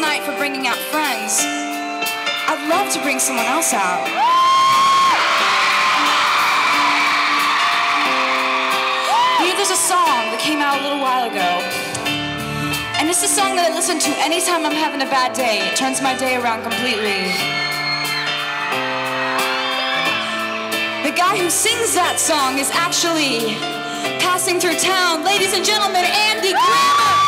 night for bringing out friends. I'd love to bring someone else out. Know, there's a song that came out a little while ago. And it's a song that I listen to anytime I'm having a bad day. It turns my day around completely. The guy who sings that song is actually passing through town. Ladies and gentlemen, Andy Grammer.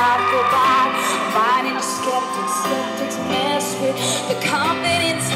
life go by. Finding skeptics, skeptics mess with the confidence